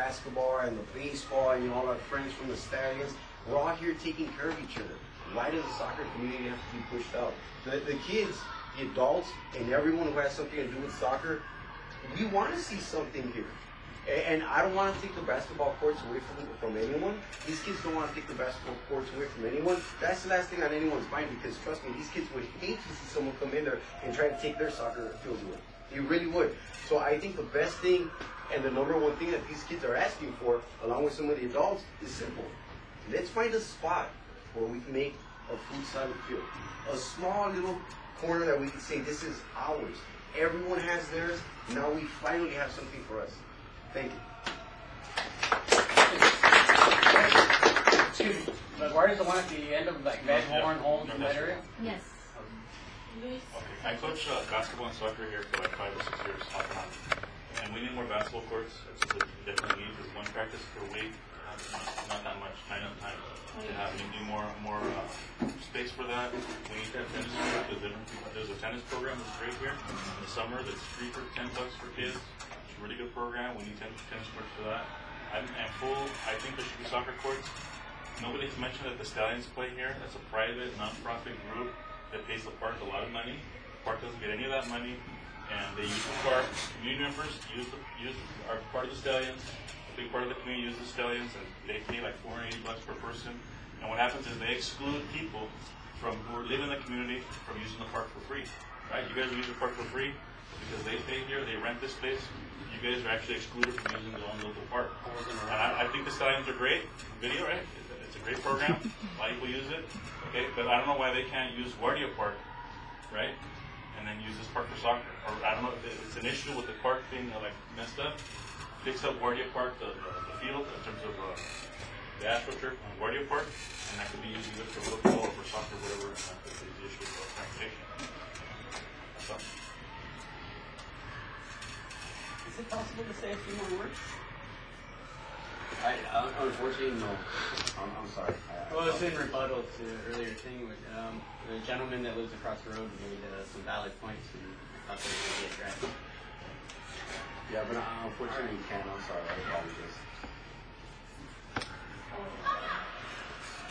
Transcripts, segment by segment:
basketball and the baseball and you know, all our friends from the stallions. We're all here taking care of each other. Why does the soccer community have to be pushed out? The, the kids, the adults, and everyone who has something to do with soccer, we want to see something here. And I don't want to take the basketball courts away from from anyone. These kids don't want to take the basketball courts away from anyone. That's the last thing on anyone's mind because trust me, these kids would hate to see someone come in there and try to take their soccer fields away. They really would. So I think the best thing and the number one thing that these kids are asking for, along with some of the adults, is simple. Let's find a spot where we can make a futsal field. A small little corner that we can say this is ours. Everyone has theirs. Now we finally have something for us. Thank you. Excuse me, but where is the one at the end of like Van Horn, Holmes, and that area? Yes. Okay, I coach uh, basketball and soccer here for like five or six years off and on. And we need more basketball courts. It's just a different need. There's one practice per week, uh, not, not that much, nine on time. To have me do more, more uh, space for that. We need to have tennis courts. There's, a tennis program that's great here. In the summer, that's free for 10 bucks for kids. It's a really good program. We need tennis, tennis courts for that. I'm, I'm full. I think there should be soccer courts. Nobody's mentioned that the Stallions play here. That's a private, non-profit group that pays the park a lot of money. The park doesn't get any of that money, and they use the park. Community members use the, use are part of the Stallions. A big part of the community uses the Stallions, and they pay like 480 bucks per person. And what happens is they exclude people from who live in the community from using the park for free. Right? You guys use the park for free because they pay here, they rent this place. You guys are actually excluded from using the own local park. And I, I think the Stallions are great. Video, right? It's a- It's a great program. A lot of people use it. Okay, but I don't know why they can't use Guardia Park, right? And then use this park for soccer. Or I don't know, it's an issue with the park being uh, like messed up. Fix up Guardia Park, the, the, the field in terms of uh, the astroturf on Guardia Park, and that could be used either for football or for soccer, whatever. There's the issue of transportation. That's. Is it possible to say a few more words? I, uh, unfortunately, no. I'm, I'm sorry. I- I- Well, it's in rebuttal to the earlier thing with, um, the gentleman that lives across the road made, uh, some valid points and I thought they should be addressed. Yeah, but uh, unfortunately, you can't. I'm sorry. I apologize.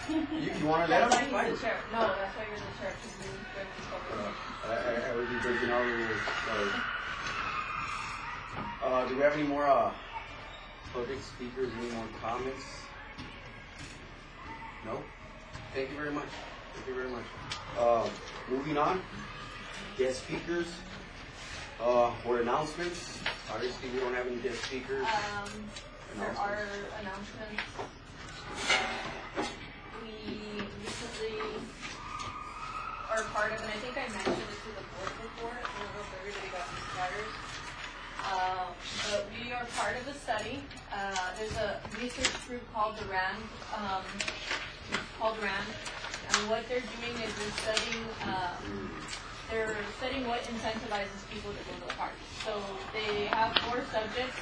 You, you want to let That's him? why Fine. he's the chair. No, that's why you're the chair, because you, when we spoke. Uh, I, I, I would be breaking all the rules. Sorry. Uh, do we have any more uh, public speakers? Any more comments? No. Thank you very much. Thank you very much. Uh, moving on. Guest speakers. Uh, or announcements. Obviously, we don't have any guest speakers. Um, there are announcements. We recently are part of, and I think I mentioned it to the board before, I don't everybody got these flyers. Um, but we are part of a study, uh, there's a research group called the RAND, um, called RAND. And what they're doing is they're studying, um, they're studying what incentivizes people to go to the park. So they have four subjects.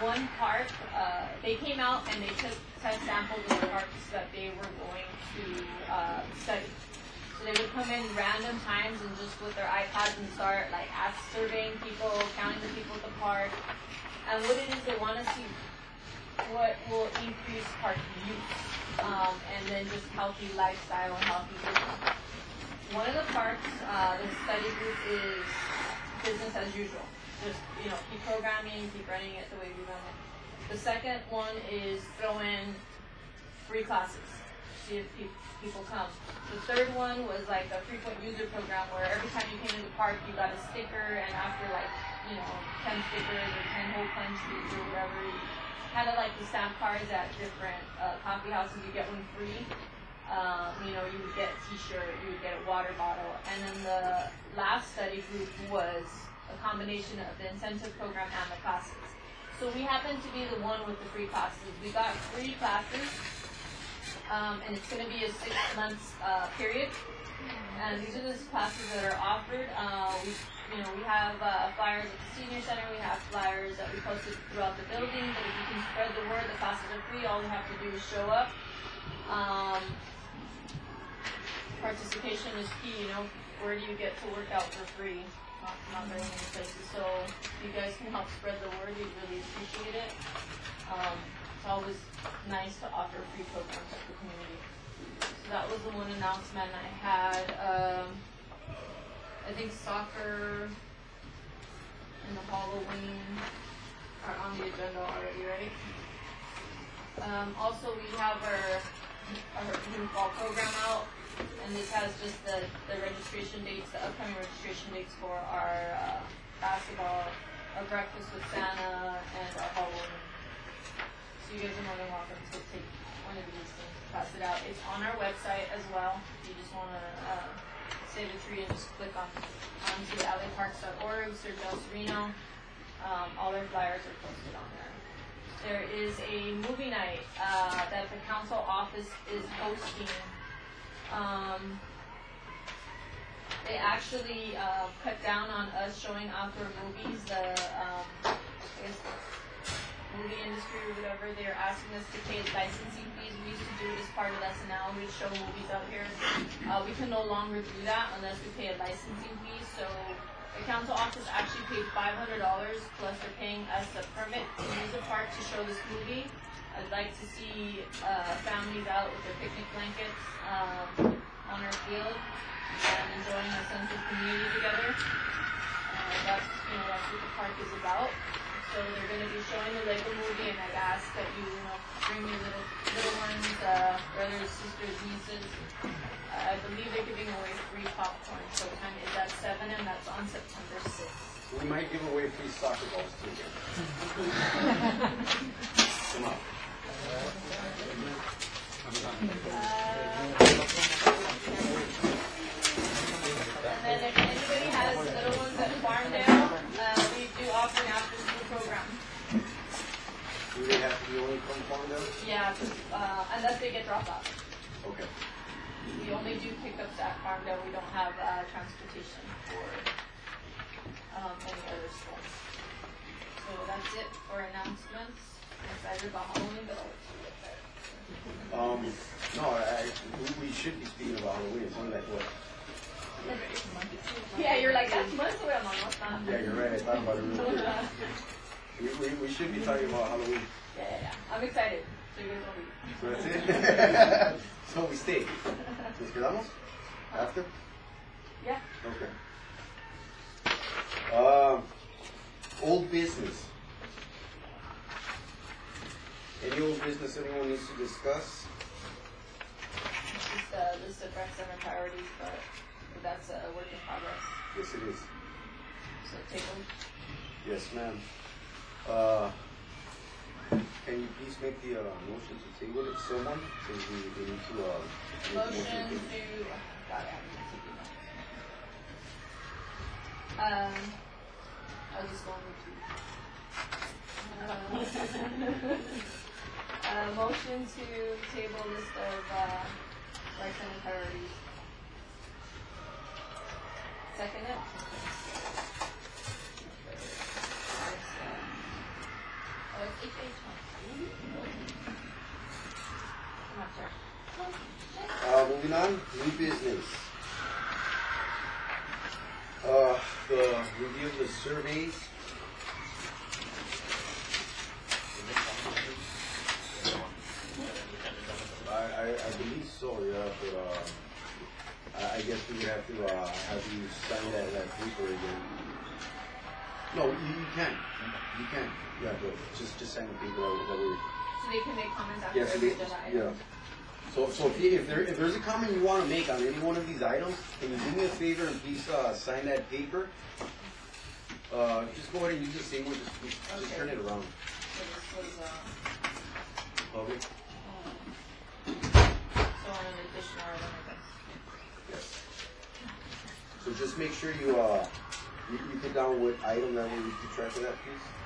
One park, uh, they came out and they took test samples of the parks that they were going to uh, study. So they would come in random times and just with their iPads and start like ask surveying people, counting the people at the park. And what it is they want to see what will increase park use, um, and then just healthy lifestyle and healthy living. One of the parks, uh, the study group is business as usual. Just, you know, keep programming, keep running it the way we run it. The second one is throw in free classes, see if pe- people come. The third one was like a frequent user program where every time you came to the park, you got a sticker, and after like, you know, 10 stickers or 10 hole punches or whatever, kind of like the stamp cards at different uh, coffee houses, you get one free. Um, you know, you would get a t-shirt, you would get a water bottle. And then the last study group was a combination of the incentive program and the classes. So we happen to be the one with the free classes. We got free classes, um, and it's going to be a six months uh, period. And these are the classes that are offered. Uh, we, you know, we have uh, flyers at the senior center. We have flyers that we posted throughout the building. But if you can spread the word, the classes are free. All you have to do is show up. Um, participation is key. You know, where do you get to work out for free? Not, not very many places. So if you guys can help spread the word, we'd really appreciate it. Um, it's always nice to offer free programs to the community. So that was the one announcement I had. Um, I think soccer and the Halloween are on the agenda already, right? Um, also, we have our, our new fall program out, and this has just the, the registration dates, the upcoming registration dates for our, uh, basketball, our breakfast with Santa, and our Halloween. So you guys are more than welcome to take one of these and pass it out. It's on our website as well. If you just wanna, uh, save the tree and just click on, onto LAparks.org, search El Sereno. Um, all their flyers are posted on there. There is a movie night, uh, that the council office is hosting. Um, they actually, uh, cut down on us showing outdoor movies, the, um, movie industry or whatever, they're asking us to pay licensing fees. We used to do it as part of SNL, we'd show movies out here. Uh, we can no longer do that unless we pay a licensing fee, so the council office actually paid five hundred dollars, plus they're paying us a permit to use the park to show this movie. I'd like to see, uh, families out with their picnic blankets, um, on our field, and enjoying a sense of community together. Uh, that's, you know, that's what the park is about. So they're gonna be showing the Lego movie, and I'd ask that you, you know, bring your little, little ones, uh, brothers, sisters, nieces. Uh, I believe they're giving away free popcorn, so the time is at seven, and that's on September sixth. We might give away free soccer balls too. Come on. And Yeah, uh, unless they get dropped off. Okay. We only do pickups at Farmdale, we don't have, uh, transportation for, um, any other stores. So that's it for announcements. I'm excited about Halloween, but I'll let you get there. Um, no, I, we, we should be speaking about Halloween, it's only like what? Yeah, you're like, that's months away, I'm that? Yeah, you're right, I thought about it real quick. Yeah, We, we, we should be talking about Halloween, yeah, yeah, I'm excited, so you guys will be. so that's it. So we stay. ¿Nos quedamos? After? Yeah. Okay. Um, old business. Any old business anyone needs to discuss? Just uh, list of center priorities, but that's a work in progress. Yes, it is. So take them. Yes, ma'am. Uh, can you please make the, uh, motion to table it, someone, since we, we need to, uh. make Motion to- to, got it, Um, I'll just go on with you. Uh, motion to table list of, uh, rec center priorities. Second it? Oh, it's eight page one. I'm not sure. Uh, moving on, new business. Uh, the review of the surveys. I, I, I believe so, yeah, but, uh, I, guess we would have to, uh, have you sign that, that paper again. No, you, you can, you you can, yeah, but just, just sign the paper that, that we So they can make comments after Yes, every it is. agenda Yeah. So, so if, you, if there, if there's a comment you wanna make on any one of these items, can you do me a favor and please, uh, sign that paper? Uh, just go ahead and use the same one, just, just just turn it around. So this was, uh, Public? so on an additional item, I guess. Yes. So just make sure you, uh, you, you put down what item that we keep track of that, please.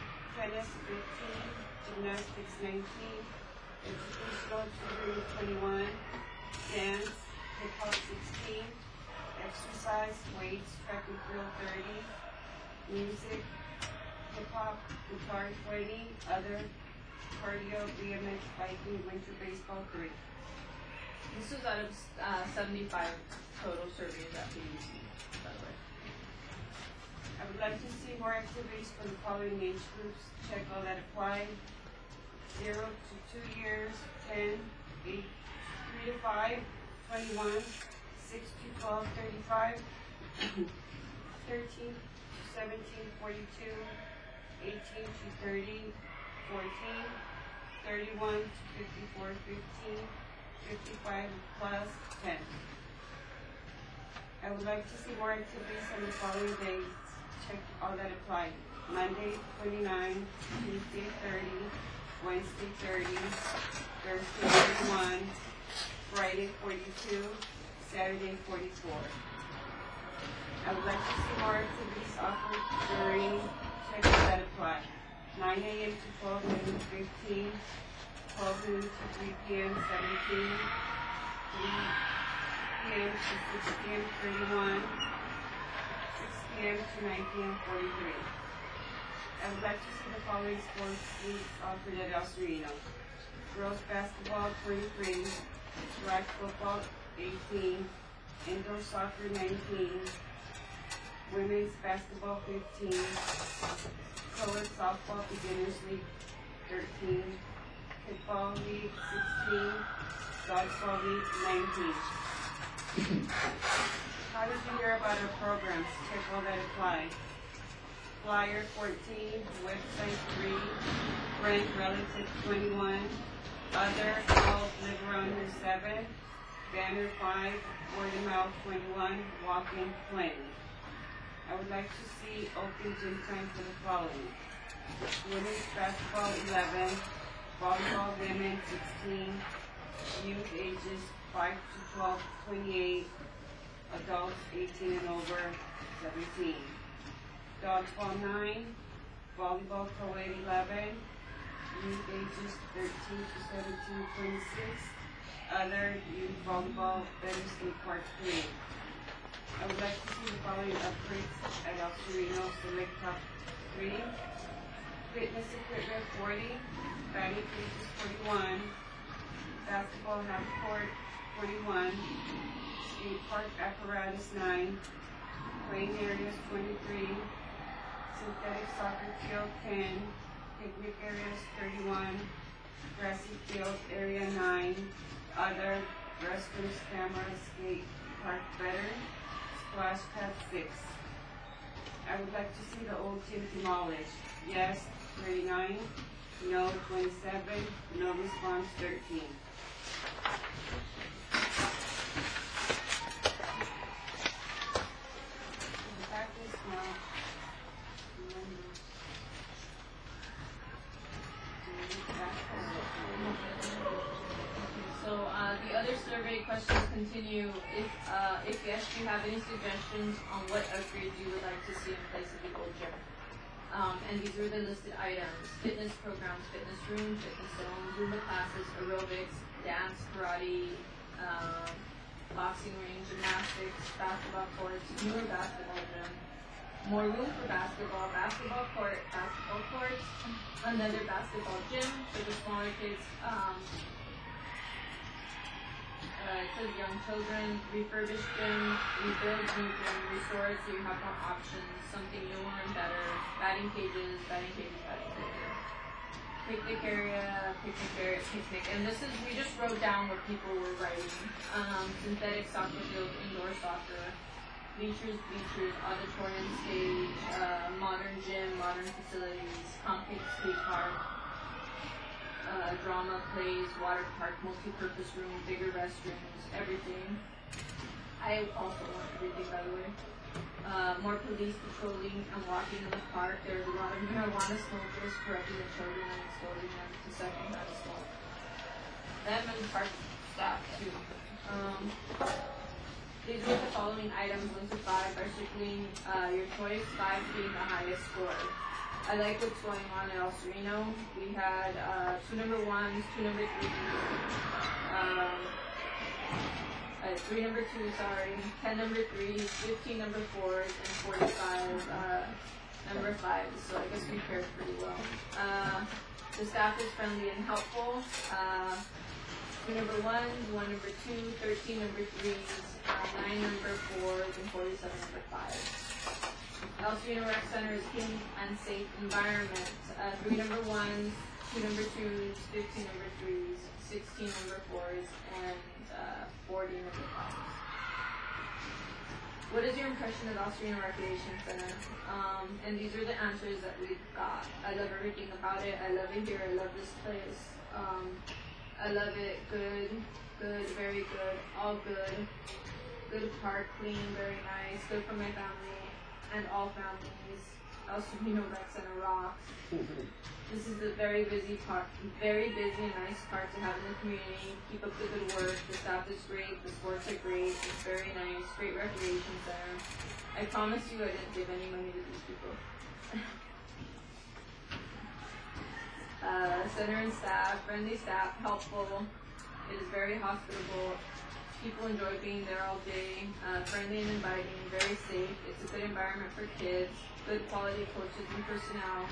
Tennis, fifteen. Gymnastics, nineteen. Educational tutoring, twenty-one. Dance, hip-hop, sixteen. Exercise, weights, track and field, thirty music, hip hop, guitar twenty, other, cardio, BMX, biking, winter baseball three. This was out of uh, 75 total surveys at PUC, by the way. I would like to see more activities for the following age groups, check all that apply. Zero to two years, 10, eight, three to five, 21, six to 12, 35, 13 to 17, 42, 18 to 30, 14, 31 to 54, 15, 55 ten. I would like to see more activities on the following days, check all that apply. Monday 29, Tuesday 30, Wednesday 30, Thursday 31, Friday 42, Saturday 44. I would like to see more activities offered during check all that apply. 9 a.m. to 12 noon 15, 12 noon to 3 p.m. 17, 3 p.m. to 6 p.m. 31, to 1943. I would like to see the following sports leagues offered at El Sereno. Girls basketball, 23, track football, 18, indoor soccer, 19, women's basketball, 15, colored softball beginners league, 13, kickball league, 16, dodgeball league, 19. How did you hear about our programs? Check all that apply. Flyer fourteen, website three, rent relative twenty-one, other, all live around here seven, banner five, word of mouth twenty-one, walk-in twenty. I would like to see open gym time for the following. Women's basketball eleven, volleyball women sixteen, youth ages five to 12, 28, adults eighteen and over seventeen. Dodgeball nine, volleyball co-ed eleven, youth ages thirteen to 17, 26, other youth volleyball, Better State Park three. I would like to see the following upgrades at El Sereno Select Top Three. Fitness equipment forty, batting cages forty-one, basketball half court 21, State Park apparatus 9, playing areas 23, synthetic soccer field 10, picnic areas 31, grassy field area 9, other restrooms, cameras, skate park better, splash pad 6. I would like to see the old team demolished. Yes, 39, no, 27, no response, 13. Continue. If uh, if yes, do you have any suggestions on what upgrades you would like to see in place of the old gym? Um, and these are the listed items: fitness programs, fitness room, fitness zone, Zumba classes, aerobics, dance, karate, um, boxing ring, gymnastics, basketball courts, newer basketball gym, more room for basketball, basketball court, basketball courts, another basketball gym for the smaller kids. Um, uh, it says young children, refurbished gym, rebuild gym, restore so you have more options, something newer and better, batting cages, batting cages, batting cages. Picnic area, picnic area, picnic, and this is, we just wrote down what people were writing. Um, synthetic soccer field, indoor soccer, bleachers, bleachers, auditorium stage, uh, gym, modern facilities, concrete skate park, uh, drama plays, water park, multi-purpose room, bigger restrooms, everything. I also want everything, by the way. Uh, more police patrolling and walking in the park. There's a lot of marijuana smokers correcting the children and exposing them to second-hand smoke. Them and park staff too. Um, Please read the following items, one to five, by circling, uh, your choice, five being the highest score. I like what's going on at El Sereno. We had, uh, two number ones, two number threes, um, uh, three number two, sorry, ten number threes, fifteen number fours, and forty-five, uh, number fives, so I guess we paired pretty well. Uh, the staff is friendly and helpful, uh, two number ones, one number two, thirteen number threes, uh, nine number fours, and forty-seven number fives. El Sereno Rec Center is clean and safe environment, uh, three number ones, two number twos, fifteen number threes, sixteen number fours, and, uh, forty number fives. What is your impression of Sereno Recreation Center? Um, and these are the answers that we got. I love everything about it. I love it here. I love this place. Um, I love it. Good, good, very good, all good. Good park, clean, very nice. Good for my family and all families. El Sereno Rec Center rocks. This is a very busy park, very busy and nice park to have in the community. Keep up the good work. The staff is great. The sports are great. It's very nice. Great recreation center. I promise you, I didn't give any money to these people. uh, center and staff, friendly staff, helpful. It is very hospitable. People enjoy being there all day. Uh, friendly and inviting. Very safe. It's a good environment for kids. Good quality coaches and personnel.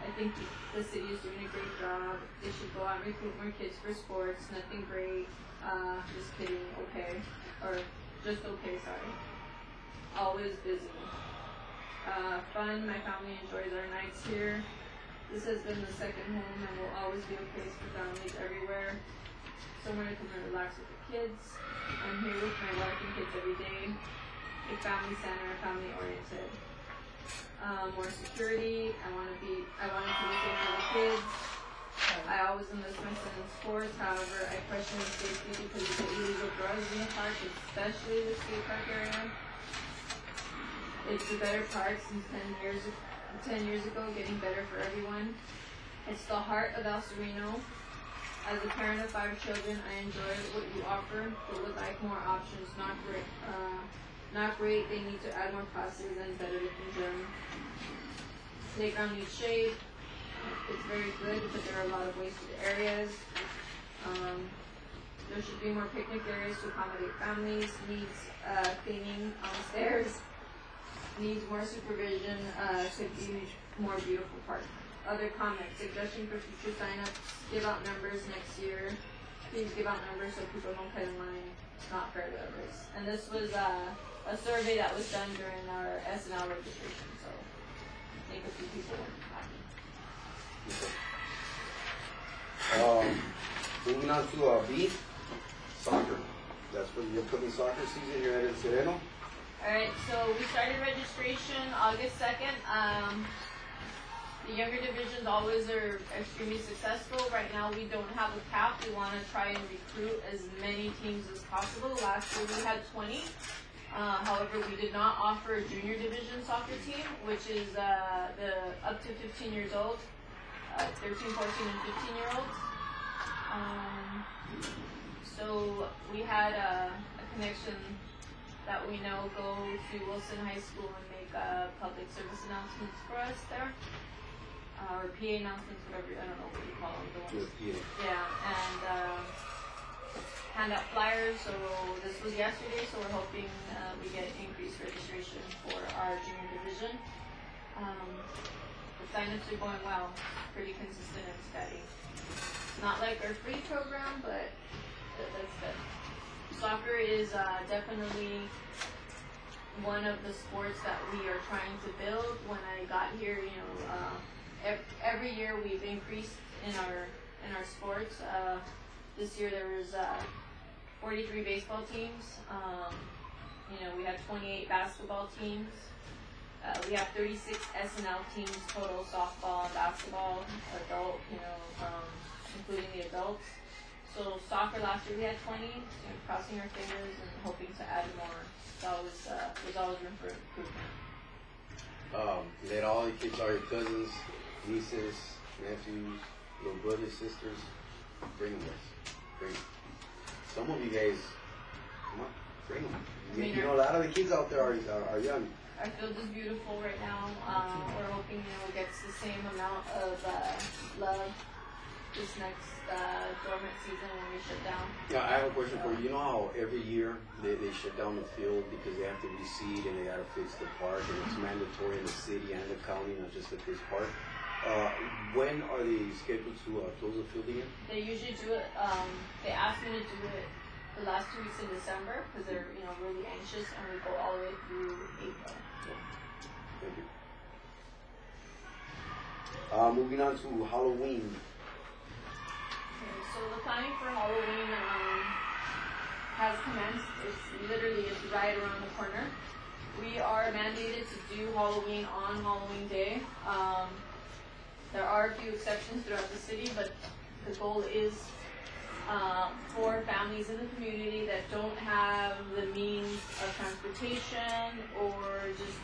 I think the city is doing a great job. They should go out and recruit more kids for sports. Nothing great. Uh, just kidding. Okay. Or just okay, sorry. Always busy. Uh, fun. My family enjoys our nights here. This has been the second home and will always be a place for families everywhere. Somewhere to come and relax with the kids. I'm here with my wife and kids every day. A family center, family oriented um, more security. I want to be, I want to be there for the kids. I always enlist my son in sports. However, I question the safety because of the illegal drugs in the park, especially the skate park area. It's a better park since 10 years, 10 years ago, getting better for everyone. It's the heart of El Sereno. As a parent of five children, I enjoy what you offer, but would like more options. Not great, uh, not great. They need to add more classes and better looking gym. Playground needs shade. It's very good, but there are a lot of wasted areas. Um, there should be more picnic areas to accommodate families. Needs uh, cleaning on stairs. Needs more supervision. Uh, be more beautiful park. Other comments, suggestion for future signups. Give out numbers next year. Please give out numbers so people don't cut in line. Not fair to others. And this was uh, a survey that was done during our SNL registration. So I think a few people were happy. Um, moving on to, uh, B, soccer. That's for the upcoming soccer season here at El Sereno. Alright, so we started registration August second. Um, the younger divisions always are extremely successful. Right now, we don't have a cap. We want to try and recruit as many teams as possible. Last year, we had 20. Uh, however, we did not offer a junior division soccer team, which is uh, the up to 15 years old, uh, 13, 14, and 15 year olds. Um, so we had a, a connection that we know go to Wilson High School and make uh, public service announcements for us there. Uh, or PA announcements, whatever, I don't know what you call them. The ones. Yeah. Yeah, and uh, hand out flyers. So this was yesterday, so we're hoping uh, we get increased registration for our junior division. Um, the signups are going well, pretty consistent and steady. Not like our free program, but that's good. Soccer is uh, definitely one of the sports that we are trying to build. When I got here, you know, uh, ev- every year we've increased in our in our sports. Uh, this year there was uh, 43 baseball teams. Um, you know, we had 28 basketball teams. Uh, we have 36 SNL teams total, softball and basketball, adult, you know, um, including the adults. So soccer last year we had 20, you know, crossing our fingers and hoping to add more. It's always, uh, there's always room for improvement. Um, let all the kids your cousins, nieces, nephews, little brothers, sisters. Bring them. Bring. Some of you guys, come on, bring them. You, you know, a lot of the kids out there are, are, are young. Our field is beautiful right now. Um, we're hoping, you know, it gets the same amount of uh, love this next uh, dormant season when we shut down. Yeah, I have a question for you. You know how every year they, they shut down the field because they have to reseed and they gotta fix the park and it's mandatory in the city and the county, not just at this park. Uh, when are they scheduled to uh, close the field again? They usually do it. Um, they asked me to do it the last two weeks in December because they're, you know, really anxious, and we go all the way through April. Thank you. Uh, moving on to Halloween. Okay, so the planning for Halloween um, has commenced. It's literally it's right around the corner. We are mandated to do Halloween on Halloween Day. Um, there are a few exceptions throughout the city, but the goal is um, for families in the community that don't have the means of transportation or just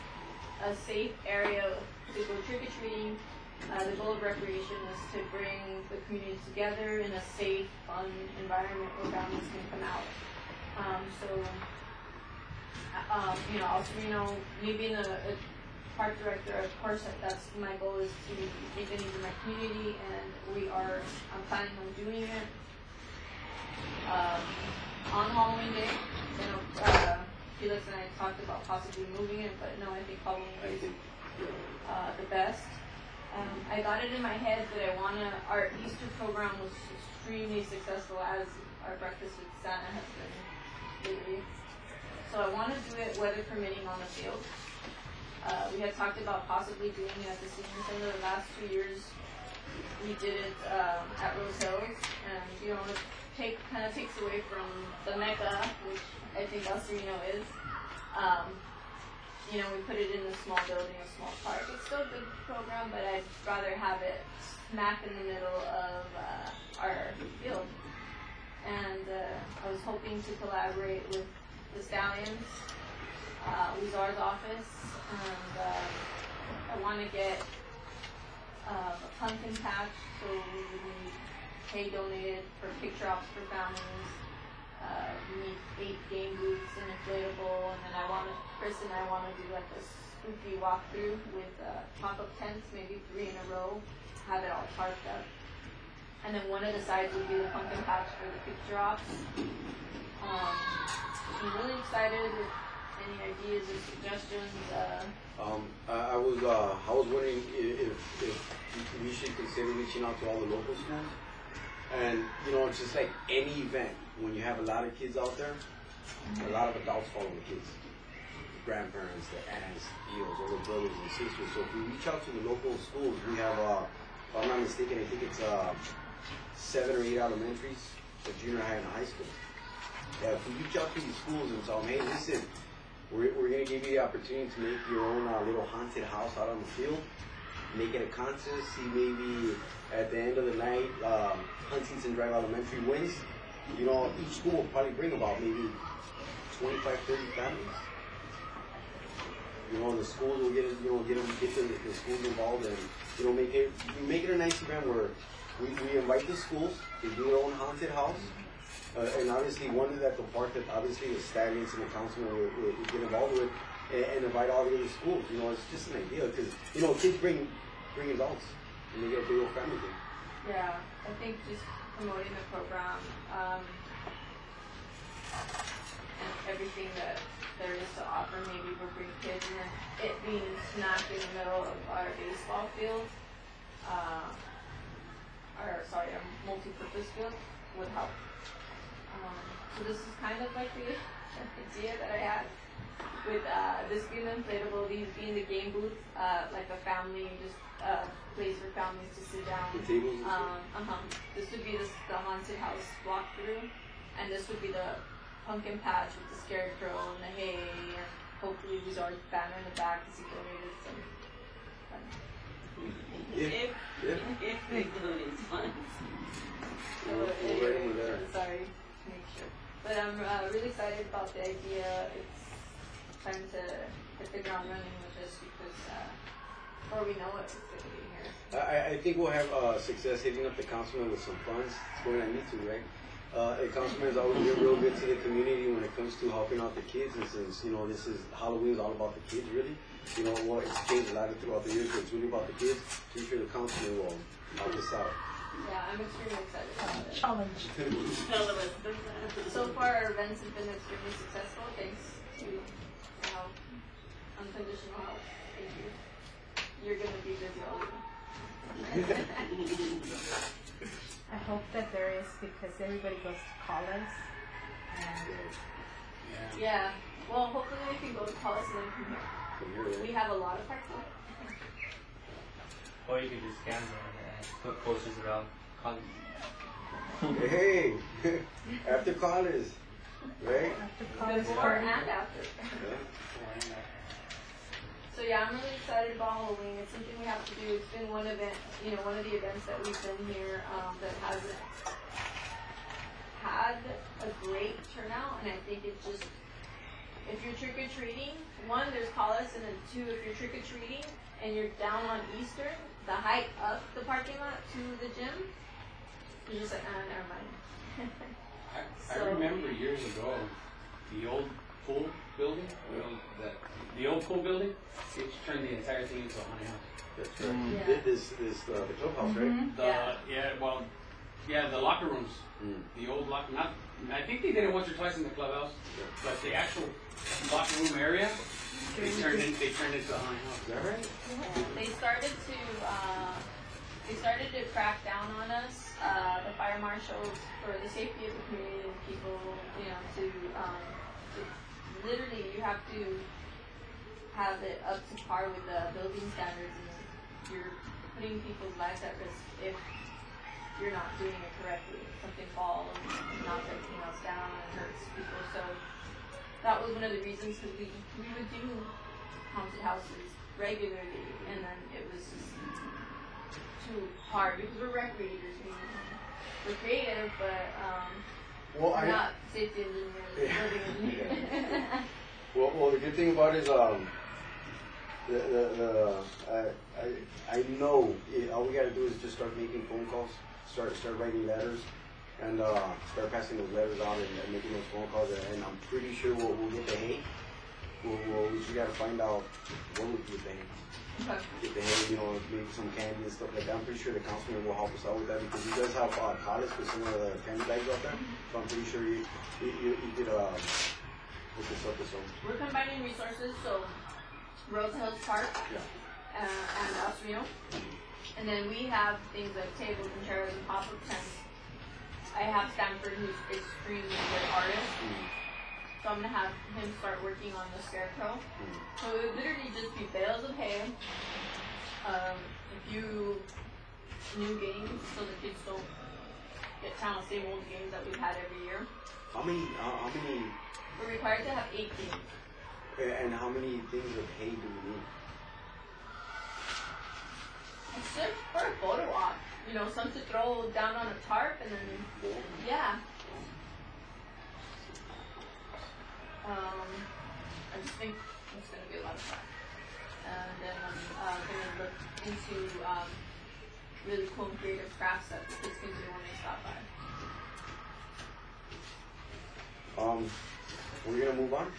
a safe area to go trick or treating. Uh, the goal of recreation is to bring the community together in a safe, fun environment where families can come out. Um, so, uh, um, you know, also, you know, me a, a park director, of course, that's my goal is to make a need in my community, and we are, I'm planning on doing it. Um, on Halloween Day, you know, uh, Felix and I talked about possibly moving it, but no, I think Halloween is uh, the best. Um, I got it in my head that I wanna. Our Easter program was extremely successful, as our breakfast with Santa has been lately. So I want to do it weather permitting on the field. Uh, we had talked about possibly doing it at the senior center the last two years. We did it um, at Rose Hills, and you know, it take kind of takes away from the mecca, which I think El Sereno is. Um, you know, we put it in a small building, a small park. It's still a good program, but I'd rather have it smack in the middle of uh, our field. And uh, I was hoping to collaborate with the Stallions, uh, office, and uh, I want to get uh, a pumpkin patch, so we need hay donated for picture ops for families. Uh, we need eight game booths and inflatable, and then I want to, Chris and I want to do like a spooky walkthrough with uh, pop-up tents, maybe three in a row, have it all tarped up. And then one of the sides would be the pumpkin patch for the picture ops. Um, I'm really excited any ideas or suggestions. Uh, Um, I, I was uh, I was wondering if, if, we should consider reaching out to all the local schools, and you know, it's just like any event when you have a lot of kids out there, a lot of adults follow the kids, the grandparents, the aunts, all the brothers and sisters. So if we reach out to the local schools, we have, uh, if I'm not mistaken, I think it's uh, seven or eight elementaries, a junior high and a high school. Yeah, if we reach out to these schools and tell them, hey, listen, we're, we're gonna give you the opportunity to make your own uh, little haunted house out on the field. Make it a contest. See maybe at the end of the night, um, Huntington Drive Elementary wins. You know, each school will probably bring about maybe 25, 30 families. You know, the schools will get you know get them get the, the schools involved and you know make it make it a nice event where we, we invite the schools to do their own haunted house. Uh, and obviously one of that the part that obviously the stallions and the councilman will, will, will get involved with and, and invite all the other schools. You know, it's just an idea because you know kids bring bring adults and they get a big old family thing. Yeah, I think just promoting the program um, and everything that there is to offer, maybe we'll bring kids, and then it being smack in the middle of our baseball field, uh, or sorry, our multi-purpose field would help. Um, so this is kind of like the idea that I had with uh, this being the inflatable, these being the game booth, uh, like a family just uh, place for families to sit down. The tables? Um, uh-huh. This would be this, the haunted house walkthrough, and this would be the pumpkin patch with the scarecrow and the hay and hopefully use our banner in the back because he donated some. If, If, if, if they donate funds. So We'll- we'll write anyway, him a letter. sorry, to make sure. But I'm uh, really excited about the idea. It's time to hit the ground running with this because uh, before we know it, it's gonna be here. I, I think we'll have, uh, success hitting up the councilman with some funds, it's going on to, right? Uh, the councilman has always been real good to the community when it comes to helping out the kids, and since, you know, this is, Halloween is all about the kids, really. You know, well, it's changed a lot throughout the years, but it's really about the kids, so sure the councilman will help us out. Yeah, I'm extremely excited about it. Challenge. Tell them it's the- So far, our events have been extremely successful thanks to your unconditional help. Thank you. You're gonna be busy all. I hope that there is because everybody goes to college. And Yeah. Yeah. Well, hopefully we can go to college and then come here. We have a lot of parking. Or you could just scan them and put posters around. Con- Hey, after college, right? after college Before party. and after. Yeah. So yeah, I'm really excited about Halloween. It's something we have to do. It's been one event, you know, one of the events that we've been here um, that hasn't had a great turnout, and I think it just if you're trick or treating, one there's Collis, and then two if you're trick or treating and you're down on Eastern, the hike up the parking lot to the gym, you're just like, ah, never mind. I, So- I remember years ago, the old pool building, you know, the, the old pool building, it turned the entire thing into a haunted house. That's right. Yeah. This, this, uh, the clubhouse, right? The, Yeah. yeah, well, yeah, the locker rooms, Mm. the old locker, not, I think they did it once or twice in the clubhouse, but the actual locker room area, they turned in, they turned into a haunted house. Is that right? They started to uh, they started to crack down on us. Uh, the fire marshals for the safety of the community and people, you know, to, um, to literally you have to have it up to par with the building standards, and you're putting people's lives at risk if you're not doing it correctly. Something falls and knocks everything else down and hurts people. So that was one of the reasons because we we would do haunted houses regularly, and then it was just too hard because we're recreators. We, we're creative, but um, Well, we're I, not safety engineers, Yeah. engineers. well, well, the good thing about it is, um, the, the, the, I, I, I know, it, all we gotta do is just start making phone calls, start, start writing letters, and, uh, start passing those letters out and, and making those phone calls, and, and I'm pretty sure we'll, we'll get the hay. We'll, we'll, we just gotta find out what we get the hay. Okay. Get the hay, you know, maybe some candy and stuff like that. I'm pretty sure the councilman will help us out with that because he does have, uh, college with some of the candy bags out there. So I'm pretty sure you, you, you, you could, uh, hook us up with some. We're combining resources, so Rose Hills Park Yeah. uh, and El. And then we have things like tables and chairs and pop-up tents. I have Stanford, who's extremely good artist. So I'm gonna have him start working on the scarecrow. So it would literally just be bales of hay, um, a few new games so the kids don't get down the same old games that we've had every year. How many, uh, how many, We're required to have eight games. and how many things of hay do we need? Just for a photo op, you know, some to throw down on a tarp and then, yeah. Um, I just think it's gonna be a lot of fun. And then I'm, uh, gonna look into, um, really cool and creative crafts that the kids can do when they stop by. Um, we're gonna move on.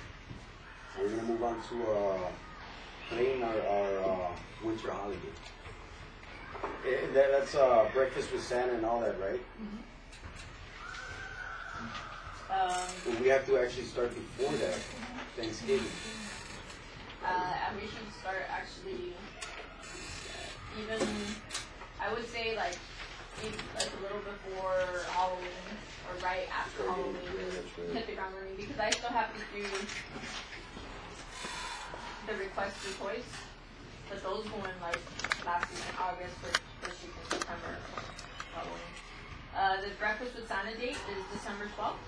We're gonna move on to, uh, playing our, our, uh, winter holiday. Eh, that, that's, uh, breakfast with Santa and all that, right? Um, But we have to actually start before that, Thanksgiving. Uh, and we should start actually even I would say like maybe like a little before Halloween or right after Right, Halloween yeah, right. hit the ground running because I still have to do the request for toys. But those go in like last week in August or first week in September Halloween. Uh, the breakfast with Santa date is December twelfth.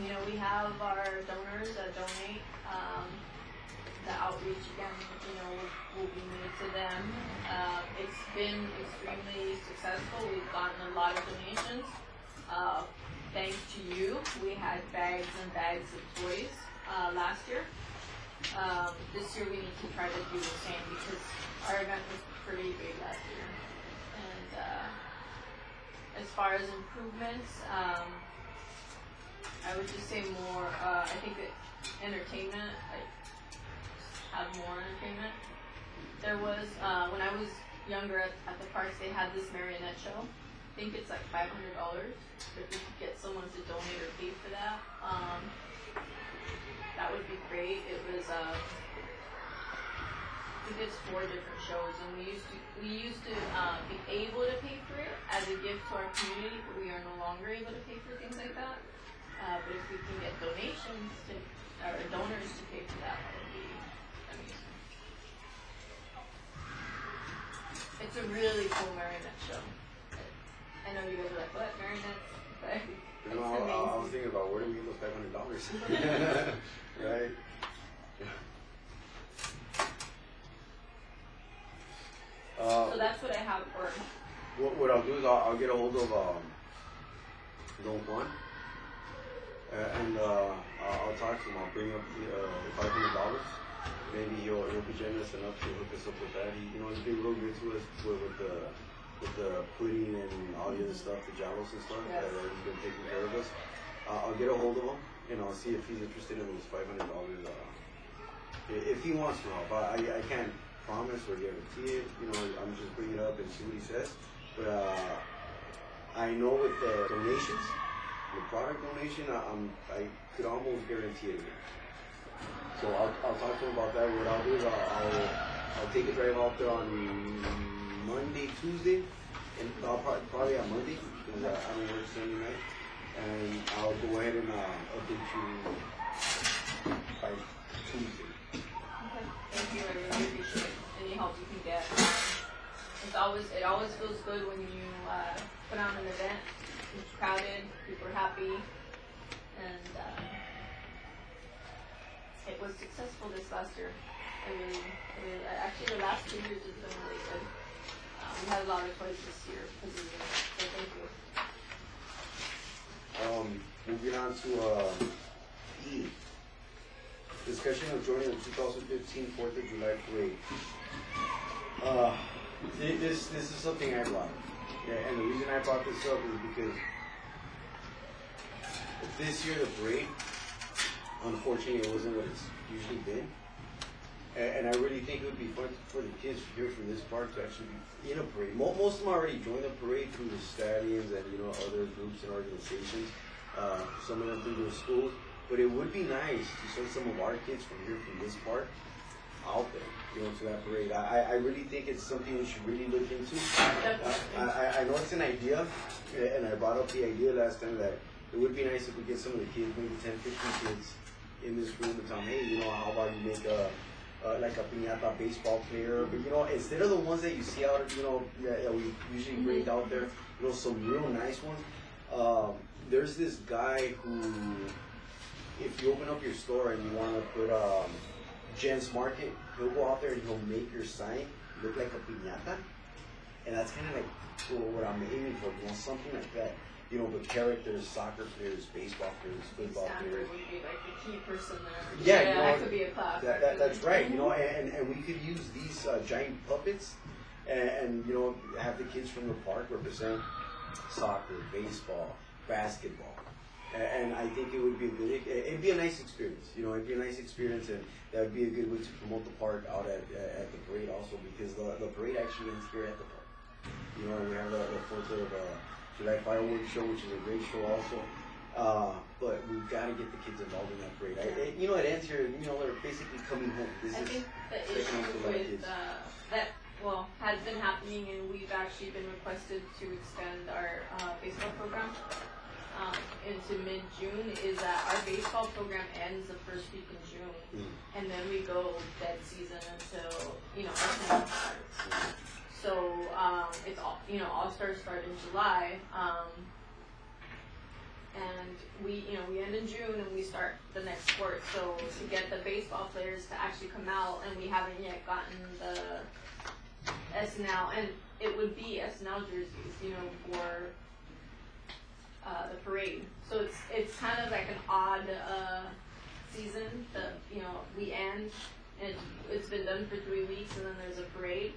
You know, we have our donors that donate. Um, the outreach again, you know, will, will be made to them. Uh, it's been extremely successful. We've gotten a lot of donations. Uh, thanks to you, we had bags and bags of toys uh, last year. Um, this year we need to try to do the same because our event was pretty big last year. And uh, as far as improvements, um, I would just say more. Uh, I think that entertainment, like have more entertainment. There was uh, when I was younger at, at the parks, they had this marionette show. I think it's like five hundred dollars. If we could get someone to donate or pay for that, um, that would be great. It was. Uh, think it's four different shows, and we used to we used to uh, be able to pay for it as a gift to our community, but we are no longer able to pay for things like that. Uh, but if we can get donations to or donors to pay for that, that would be amazing. It's a really cool marionette show. I know you guys are like, what marionettes? But You know, I, I was thinking about where do we get those five hundred dollars? right? Uh, So that's what I have for. What, what I'll do is I'll, I'll get a hold of um, Don Juan, and uh, I'll, talk to him. I'll bring up the uh, five hundred dollars. Maybe he'll, he'll be generous enough to hook us up with that. He, you know, he's been real good to us with, with the with the pudding and all the other stuff, the jollos and stuff. Yes. That uh, he's been taking care of us. Uh, I'll get a hold of him and I'll see if he's interested in those five hundred dollars. Uh, if he wants to help, I, I I can't promise or guarantee it. You know, I'm just bringing it up and see what he says. But uh, I know with the donations, the product donation, I, I'm I could almost guarantee it. So I'll, I'll talk to him about that. What I'll do is I'll, I'll, I'll take a drive out there on Monday, Tuesday, and I'll probably, probably on Monday because I, I don't work Sunday night, and I'll go ahead and uh, update you by Tuesday. Okay. Thank you. I really appreciate any help you can get. Um, it's always it always feels good when you uh, put on an event. It's crowded. People were happy, and uh, it was successful this last year. It really, it really, actually, the last two years has been really good. Um, we had a lot of toys this year because of. So thank you. Um, moving on to uh, E. Discussion of joining the 2015 Fourth of July parade. Uh, this this is something I brought. Yeah, and the reason I brought this up is because this year the parade, unfortunately, it wasn't what it's usually been. And, and I really think it would be fun for the kids here from this park to actually be in a parade. Most of them already joined the parade through the stadiums and you know other groups and organizations. Uh, some of them through their schools. But it would be nice to send some of our kids from here from this park out there, you know, to that parade. I, I- really think it's something we should really look into. Uh, I, I, know it's an idea, uh, and I brought up the idea last time that it would be nice if we get some of the kids, maybe 10, 15 kids in this room and tell them, hey, you know, how about you make a, uh, like a piñata baseball player, but you know, instead of the ones that you see out, you know, that, that we usually bring out there, you know, some real nice ones. Um, there's this guy who, if you open up your store and you want to put um, Jen's Market, he'll go out there and he'll make your sign look like a piñata, and that's kind of like what I'm aiming for, you know, something like that. You know, with characters, soccer players, baseball players, football players. would be like the key person there. Yeah, you know, that could be a class. That, that, that's right. You know, and, and we could use these uh, giant puppets, and, and you know, have the kids from the park represent soccer, baseball, basketball, and, I think it would be a good. It, it'd be a nice experience. You know, it'd be a nice experience, and that would be a good way to promote the park out at at the parade also because the the parade actually ends here at the park. You know, we have the, the Fourth of uh, July fireworks show, which is a great show also. Uh, but we've got to get the kids involved in that parade. I, it, you know, it ends here. You know, they're basically coming home. This I is think the issue up a lot of with uh, that, well, has been happening, and we've actually been requested to extend our uh, baseball program um, into mid-June. Is that our baseball program ends the first week in June, Mm. and then we go dead season until you know our season starts. So um, it's all you know. All stars start in July. Um, and we, you know, we end in June and we start the next sport. So to get the baseball players to actually come out, and we haven't yet gotten the SNL, and it would be SNL jerseys, you know, for uh, the parade. So it's it's kind of like an odd uh, season. The you know we end, and it's been done for three weeks, and then there's a parade.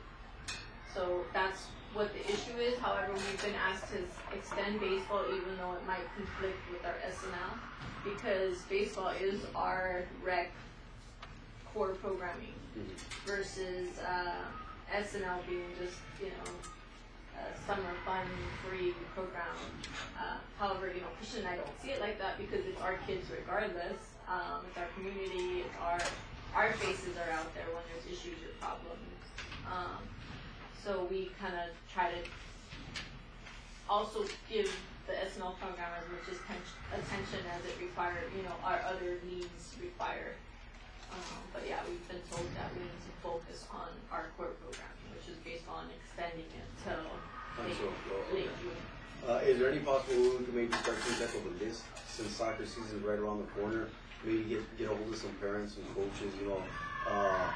So that's what the issue is. However, we've been asked to extend baseball, even though it might conflict with our SNL, because baseball is our rec core programming versus uh, SNL being just you know summer fun free program. Uh, however, you know Christian and I don't see it like that because it's our kids regardless. Um, it's our community. It's our our faces are out there when there's issues or problems. Um, so we kind of try to also give the SNL program as much attention as it require, you know, our other needs require. Um, but yeah, we've been told that we need to focus on our core programming, which is based on extending it till late, Until, well, late okay. June. Uh, is there any possible way we could maybe start type of a list since soccer season is right around the corner? Maybe get get a hold of some parents and coaches, you know, uh,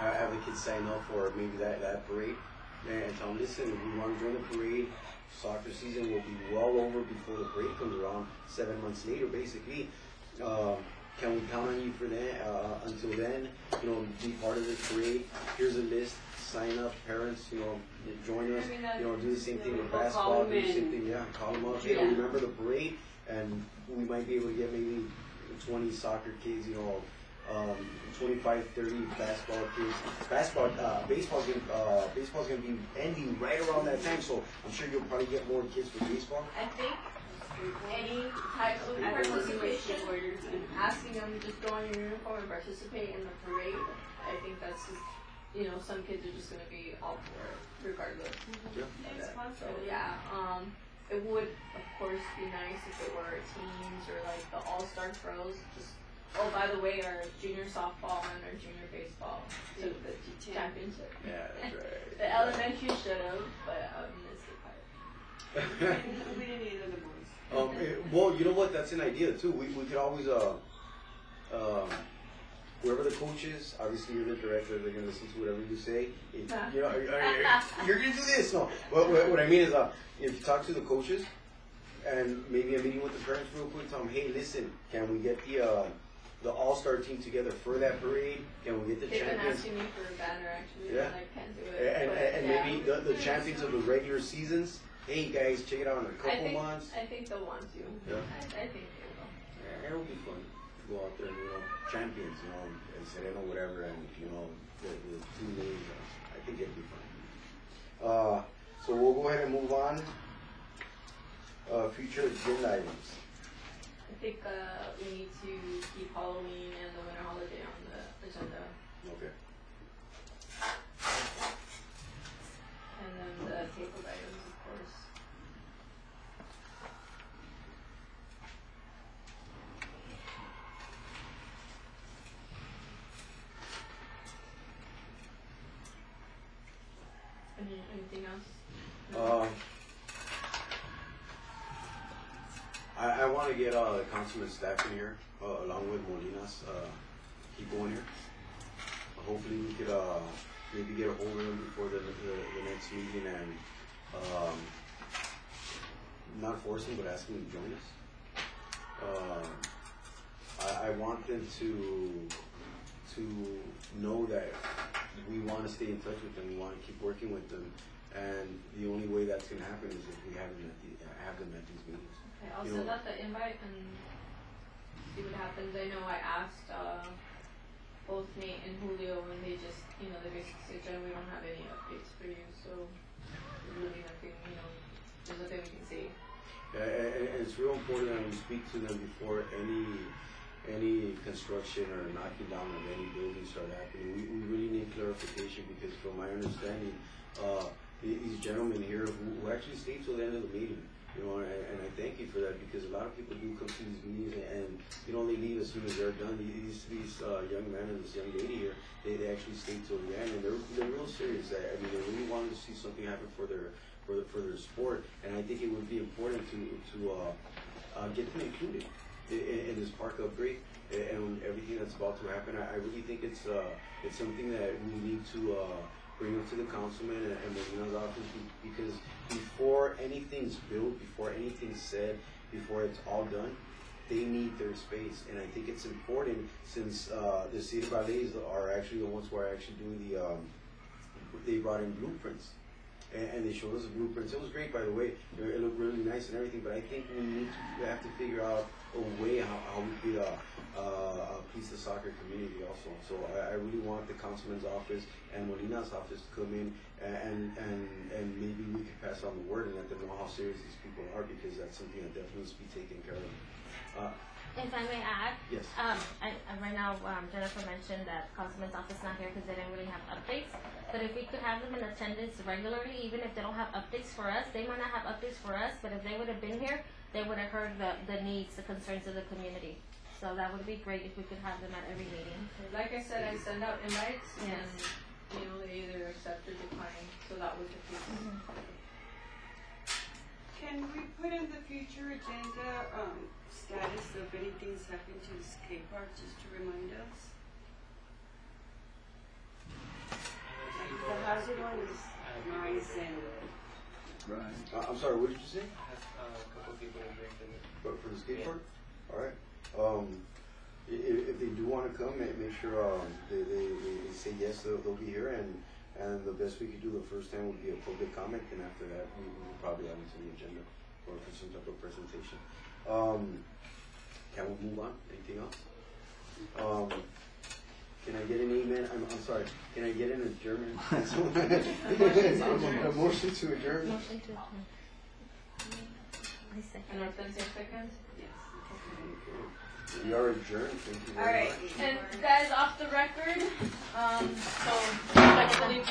have, have the kids sign up for maybe that that parade and tell them, listen, if we want to join the parade, soccer season will be well over before the parade comes around. Seven months later, basically. Um, can we count on you for that? Uh, until then, you know, be part of the parade. Here's a list. Sign up, parents. You know, join us. I mean, that- You know, do the same thing with basketball. Do the same thing. Yeah, call them up. Hey, Yeah. remember the parade? And we might be able to get maybe 20 soccer kids. You know, um, 25, 30 basketball kids. Basketball, uh, baseball's gonna, uh, baseball's gonna be ending right around that time. So I'm sure you'll probably get more kids for baseball. I think any type of participation, asking them to just go in your uniform and participate in the parade, I think that's just, you know, some kids are just gonna be all for it regardless. Yeah. So yeah, um, it would of course be nice if it were teams or like the all-star pros. Just oh, by the way, our junior softball and our junior baseball took the championship. Yeah, that's right. The elementary should have, but I missed the part. We didn't need other boys. Um, eh, well, you know what? That's an idea too. We, we could always, uh, um, whoever the coach is, obviously you're the director. They're gonna listen to whatever you say. If, you know, you're, gonna do this. No, what, what, what I mean is, uh, if you talk to the coaches, and maybe a meeting with the parents real quick, tell them, hey, listen, can we get the uh, the all star team together for that parade? Can we get the They've been asking me for a banner actually, Yeah. and I can't do it. And, and, and yeah. maybe the, the champions of the regular seasons. Hey guys, check it out in a couple think, months. I think they'll want to. Yeah. I, I think they will. Yeah, it'll be fun to go out there and, you know, champions, you know, and Sereno, whatever, and, you know, the, the two names, I think it'll be fun. Uh, so we'll go ahead and move on. Uh, future agenda items. I think uh, we need to keep Halloween and the winter holiday on the agenda, Okay. and then the tabled items, of course. Any, anything else? Um, I, I wanna uh, consummate staff in here, uh, along with Molina's, uh, people in here. Hopefully we could, uh, maybe get a hold of them before the, the, the next meeting and, um, not force them, but ask them to join us. Um, I, I want them to, to know that we wanna stay in touch with them, we wanna keep working with them. And the only way that's gonna happen is if we have them at the, have them at these meetings. Okay, I'll You send know- out the invite and see what happens. I know I asked uh, both Nate and Julio, and they just, you know, they basically said, Jen, we don't have any updates for you, so there's really nothing, you know, there's nothing we can say. Yeah, it's real important that we speak to them before any, any construction or knocking down of any buildings start happening. We, we really need clarification because from my understanding, uh, the- these gentlemen here who, who actually stayed till the end of the meeting, you know, and, and I thank you for that because a lot of people do come to these meetings and, and you know, they leave as soon as they're done. These, these, uh, young men and this young lady here, they, they actually stayed till the end and they're, they're real serious. I, I mean, they really wanted to see something happen for their, for the, for their sport. And I think it would be important to, to, uh, uh, get them included in, in, this park upgrade and everything that's about to happen. I, I really think it's, uh, it's something that we need to, uh, bring up to the councilman and, and office because before anything's built, before anything's said, before it's all done, they need their space, and I think it's important since uh, the city ballets are actually the ones who are actually doing the. Um, they brought in blueprints, and, and they showed us the blueprints. It was great, by the way. It, it looked really nice and everything. But I think we need to we have to figure out a way how, how we could uh, uh, piece of soccer community also. So I, I really want the councilman's office and Molina's office to come in and and and maybe we could pass on the word and let them know how serious these people are because that's something that definitely needs to be taken care of. Uh, If I may add, yes. um, I, I, right now, um, Jennifer mentioned that Councilman's office not here because they didn't really have updates. But if we could have them in attendance regularly, even if they don't have updates for us, they might not have updates for us, but if they would have been here, they would have heard the, the needs, the concerns of the community. So that would be great if we could have them at every meeting. Like I said, I send out invites and, Yes. you know, they either accept or decline, so that was the case. Can we put in the future agenda, um, status of anything's happened to the skate park, just to remind us? Like the hazard one is nice and, Uh, I'm sorry. What did you say? a couple people in it. But for the skate Yeah. park? All right. Um, i- i- if they do want to come, make, make sure um, they, they, they, they say yes, they'll, they'll be here. And, and the best we could do the first time would be a public comment, and after that, we we would probably add it to the agenda or for some type of presentation. Um, can we move on? Anything else? Um, can I get an amen? I'm, I'm sorry. Can I get an adjournment? A motion to adjourn. Motion to adjourn. I second. And Hortensia seconds? We are adjourned. Thank you very Alright, much. and guys, off the record, um, so, believe